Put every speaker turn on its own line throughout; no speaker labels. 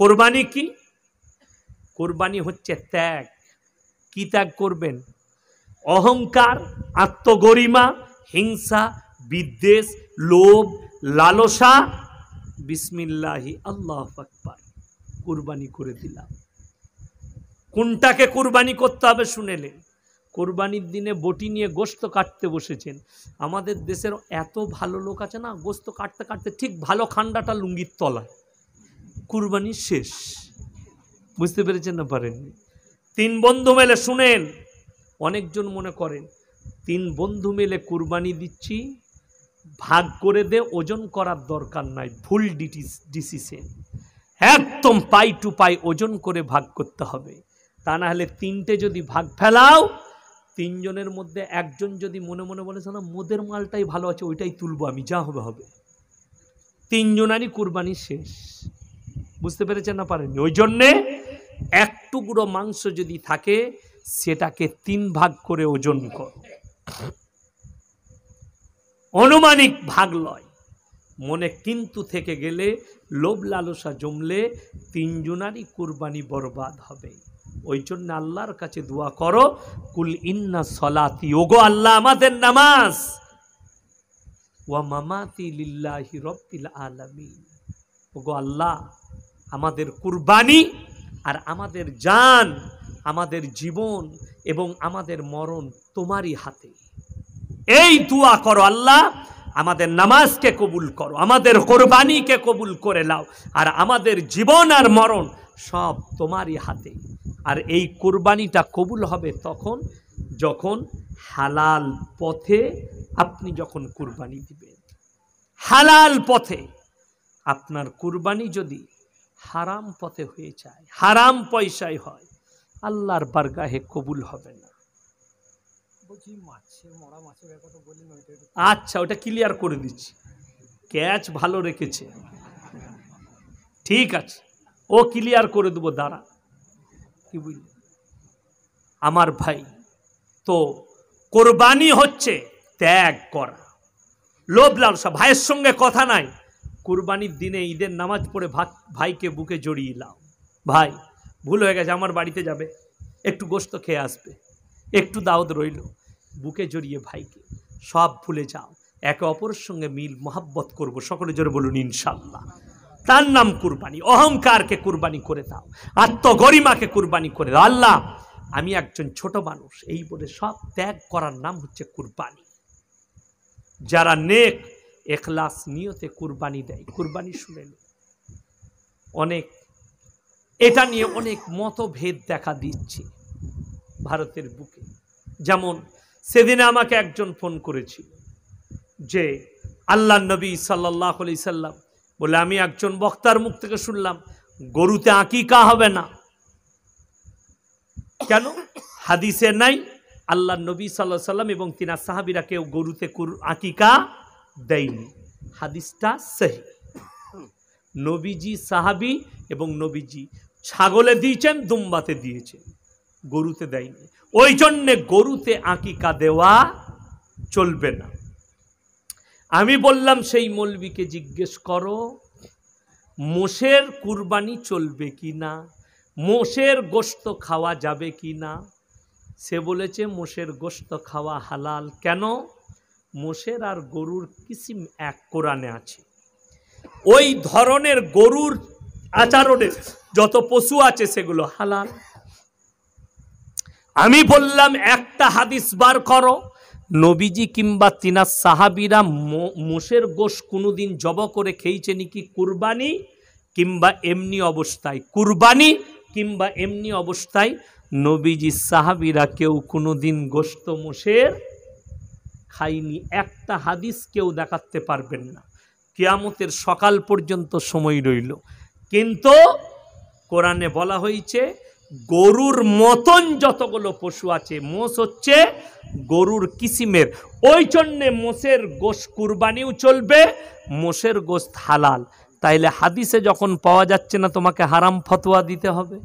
কোরবানি কি? কোরবানি হচ্ছে ত্যাগ। কি ত্যাগ করবেন? অহংকার, আত্মগরিমা, হিংসা, বিদ্বেষ, লোভ, লালসা। বিসমিল্লাহি, আল্লাহ আকবার। কুরবানি করে দিলাম। কোনটাকে কোরবানি করতে হবে শুনেলেন কোরবানির দিনে বটি নিয়ে গোস্ত কাটতে বসেছেন। আমাদের দেশের এত ভালো লোক আছে না, গোস্ত কাটতে কাটতে ঠিক ভালো খান্ডাটা লুঙ্গির তলায়। কুরবানি শেষ। বুঝতে পেরেছেন না পারেননি তিন বন্ধু মেলে শুনেন, অনেকজন মনে করেন, তিন বন্ধু মেলে কুরবানি দিচ্ছি, ভাগ করে দে, ওজন করার দরকার নাই, ভুল ডিটিস ডিসিশন। একদম পাই টু পাই ওজন করে ভাগ করতে হবে। তা না হলে তিনটে যদি ভাগ ফেলাও, তিনজনের মধ্যে একজন যদি মনে মনে বলে না মোদের মালটাই ভালো আছে, ওইটাই তুলবো আমি, যা হবে হবে। তিনজনারই কুরবানি শেষ। বুঝতে পেরেছেন না পারেননি? ওই জন্যে এক টুকরো মাংস যদি থাকে, সেটাকে তিন ভাগ করে ওজন কর। অনুমানিক ভাগ লয়। মনে কিন্তু থেকে গেলে লোভ লালসা জমলে তিনজনারই কুরবানি বরবাদ হবে। ওই জন্য আল্লাহর কাছে দোয়া করো, কুল ইন্না সলাতি, ওগো আল্লাহ আমাদের নামাজ। ওয়া মামাতি লিল্লাহি রব্বিল আলামিন। ওগো আল্লাহ আমাদের কুরবানি আর আমাদের জান, আমাদের জীবন এবং আমাদের মরণ তোমারই হাতে। এই দোয়া করো আল্লাহ, আমাদের নামাজকে কবুল করো, আমাদের কোরবানিকে কবুল করে নাও আর আমাদের জীবন আর মরণ সব তোমারই হাতে। আর এই কোরবানিটা কবুল হবে তখন, যখন হালাল পথে আপনি যখন কুরবানি দিবেন। হালাল পথে আপনার কুরবানি যদি হারাম পথে হয়ে যায় হারাম পয়সায় হয়। আল্লাহর বারগাহে কবুল হবে না। আচ্ছা ওটা ক্লিয়ার করে দিচ্ছি। ক্যাচ ভালো রেখেছে। ঠিক আছে ও ক্লিয়ার করে দেবো দাঁড়া। কি বুঝলি আমার ভাই তো কোরবানি হচ্ছে ত্যাগ করা। লোভ লালসা ভাইয়ের সঙ্গে কথা নাই। কুরবানির দিনে ঈদের নামাজ পড়ে ভাইকে বুকে জড়িয়ে লাও ভাই, ভুল হয়ে গেছে, আমার বাড়িতে যাবে। একটু গোস্ত খেয়ে আসবে। একটু দাওয়াত রইল। বুকে জড়িয়ে ভাইকে, সব ভুলে যাও। একে অপরের সঙ্গে মিল, মোহাব্বত করব। সকলে জোরে বলুন, ইনশাল্লাহ। তার নাম কুরবানি। অহংকারকে কুরবানি করে দাও। আত্মগরিমাকে কুরবানি করে দাও। আল্লাহ, আমি একজন ছোট মানুষ। এই বলে সব ত্যাগ করার নাম হচ্ছে কুরবানি। যারা নেক এখলাস নিয়তে কুরবানি দেয়। কুরবানি শুনে অনেক, এটা নিয়ে অনেক মতভেদ দেখা দিচ্ছে ভারতের বুকে। যেমন, সেদিনে আমাকে একজন ফোন করেছিল যে, আল্লাহ নবী সাল্লাহ আলি সাল্লাম বলে, আমি একজন বক্তার মুখ থেকে শুনলাম, গরুতে আঁকিকা হবে না। কেন? হাদিসে নাই, আল্লাহ নবী সাল্লাহ সাল্লাম এবং তিনার সাহাবিরা কেউ গরুতে আঁকিকা দেয়নি। হাদিসটা সেহি। নবীজি সাহাবি এবং নবীজি ছাগলে দিয়েছেন, দুম্বাতে দিয়েছেন গরুতে দেয়নি। ওই জন্যে গরুতে আঁকিকা দেওয়া চলবে না। আমি বললাম, সেই মলবিকে জিজ্ঞেস করো, মোষের কুরবানি চলবে কি না? মোষের গোস্ত খাওয়া যাবে কি না? সে বলেছে, মোষের গোস্ত খাওয়া হালাল কেন? মোষের আর গরুর কিসিম এক কোরআনে আছে। ওই ধরনের গরুর আচরণে যত পশু আছে সেগুলো হালাল। আমি বললাম, একটা হাদিস বার করো। নবীজি কিংবা তিনার সাহাবিরা মোষের গোশ কোনোদিন জব করে খেয়েছে নাকি কুরবানি, কিংবা এমনি অবস্থায় কুরবানি, কিংবা এমনি অবস্থায় নবীজি সাহাবিরা কেউ কোনোদিন গোস্ত মোষের খাইনি, একটা হাদিস কেউ দেখাতে পারবেন না। কেয়ামতের সকাল পর্যন্ত সময় রইল। কিন্তু কোরআনে বলা হয়েছে, গরুর মতন যতগুলো পশু আছে, মোষ হচ্ছে গরুর কিসিমের। ওই জন্যে মোষের গোশ কুরবানিও চলবে, মোষের গোশ হালাল। তাইলে হাদিসে যখন পাওয়া যাচ্ছে না, তোমাকে হারাম ফতোয়া দিতে হবে।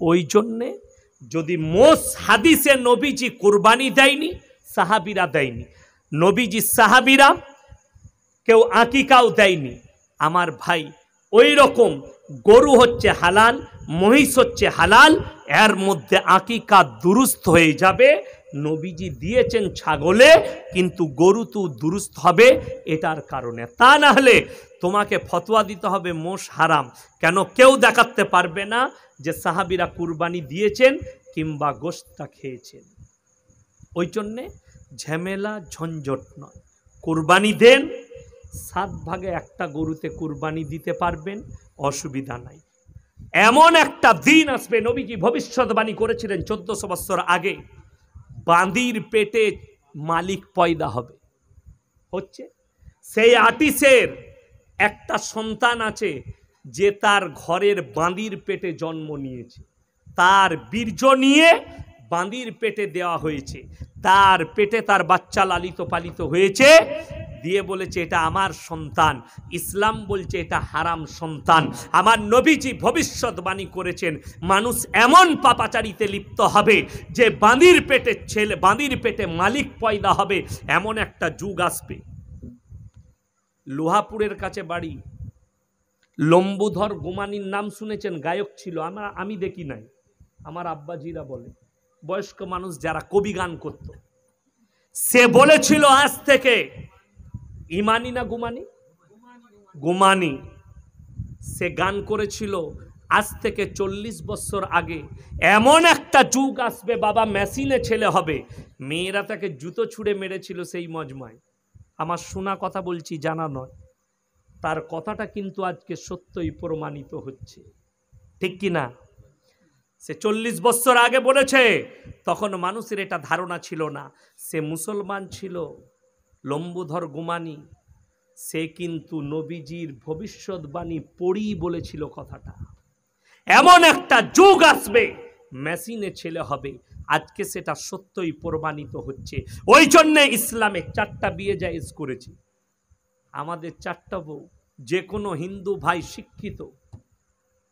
ওই জন্যে যদি মোষ হাদিসে নবীজি কুরবানি দেয়নি সাহাবিরা দেয়নি। নবীজি সাহাবিরা কেউ আঁকিকাও দেয়নি। আমার ভাই ওই রকম গরু হচ্ছে হালাল, মহিষ হচ্ছে হালাল, এর মধ্যে আঁকিকা দুরুস্ত হয়ে যাবে। নবীজি দিয়েছেন ছাগলে, কিন্তু গরু তো দুরুস্ত হবে এটার কারণে। তা না হলে তোমাকে ফতোয়া দিতে হবে মোষ হারাম। কেন কেউ দেখাতে পারবে না যে সাহাবিরা কুরবানি দিয়েছেন কিংবা গোস্তা খেয়েছেন। ওই জন্যে ঝামেলা ঝঞ্ঝট নয়। কুরবানি দেন, সাত ভাগে একটা গরুতে কুরবানি দিতে পারবেন, অসুবিধা নাই। এমন একটা দিন আসবে, নবীজি ভবিষ্যৎবাণী করেছিলেন চোদ্দশো বছর আগে, বাঁদির পেটে মালিক পয়দা হবে। হচ্ছে? সেই আটিসের একটা সন্তান আছে, যে তার ঘরের বাঁদির পেটে জন্ম নিয়েছে। তার বীর্য নিয়ে বাঁদির পেটে দেওয়া হয়েছে। তার পেটে তার বাচ্চা লালিত পালিত হয়েছে। দিয়ে বলেছে, এটা আমার সন্তান। ইসলাম বলছে, এটা হারাম সন্তান। আমার নবীজি ভবিষ্যৎবাণী করেছেন, মানুষ এমন পাপাচারিতে লিপ্ত হবে যে বাঁদির পেটে ছেলে বাঁদির পেটে মালিক পয়দা হবে, এমন একটা যুগ আসবে। লোহাপুরের কাছে বাড়ি। লম্বুধর গোমানির নাম শুনেছেন, গায়ক ছিল। আমরা আমি দেখি নাই। আমার আব্বাজিরা বলে। বয়স্ক মানুষ যারা কবি গান করত। সে বলেছিল আজ থেকে, ইমানি না গুমানি? গুমানি। সে গান করেছিল আজ থেকে চল্লিশ বছর আগে। এমন একটা যুগ আসবে, বাবা মেশিনে ছেলে হবে। মেয়েরা তাকে জুতো ছুঁড়ে মেরেছিল সেই মজমায়। আমার শোনা কথা বলছি, জানা নয়। তার কথাটা কিন্তু আজকে সত্যই প্রমাণিত হচ্ছে। ঠিক কি না? সে চল্লিশ বছর আগে বলেছে, তখন মানুষের এটা ধারণা ছিল না। সে মুসলমান ছিল, লম্বুধর গুমানি। সে কিন্তু নবীজির ভবিষ্যৎবাণী পড়ি বলেছিল কথাটা। এমন একটা যুগ আসবে, মেশিনে ছেলে হবে, আজকে সেটা সত্যই প্রমাণিত হচ্ছে। ওই জন্যে ইসলামে চারটা বিয়ে জায়েজ করেছে। আমাদের চারটা বউ, যে কোনো হিন্দু ভাই শিক্ষিত,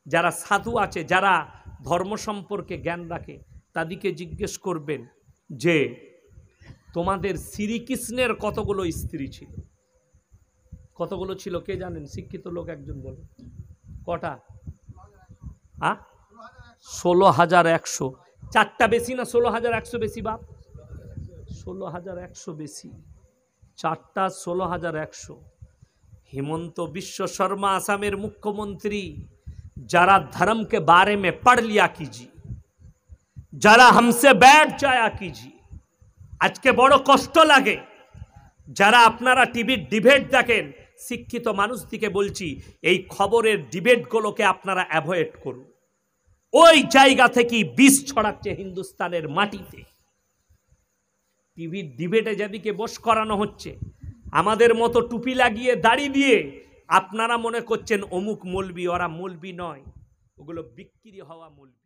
যারা সাধু আছে, যারা ধর্ম সম্পর্কে জ্ঞান রাখে, তাদেরকে জিজ্ঞেস করবেন যে, তোমাদের শ্রীকৃষ্ণের কতগুলো স্ত্রী ছিল? কতগুলো ছিল কে জানেন? শিক্ষিত লোক একজন বলে কটা? আ? ষোলো হাজার একশো। চারটা বেশি না ষোলো হাজার একশো বেশি বাপ? ষোলো হাজার একশো বেশি। চারটা ষোলো হাজার একশো। হেমন্ত বিশ্ব শর্মা আসামের মুখ্যমন্ত্রী। जरा धर्म के बारे में पढ़ लिया कीजिए जरा हमसे बैठ जाया कीजिए আজকে বড় কষ্ট লাগে যারা আপনারা টিভির ডিবেট দেখেন শিক্ষিত মানুষদিকে বলছি এই খবরের ডিবেটগুলোকে আপনারা অ্যাভয়েড করুন ওই জায়গা থেকেই বিষ ছড়াচ্ছে হিন্দুস্তানের মাটিতে টিভির ডিবেটে যেদিকে বস করানো হচ্ছে আমাদের মতো টুপি লাগিয়ে দাড়ি দিয়ে আপনারা মনে করছেন অমুক মলবি ওরা মলবি নয়। ওগুলো বিক্রি হওয়া মলবি।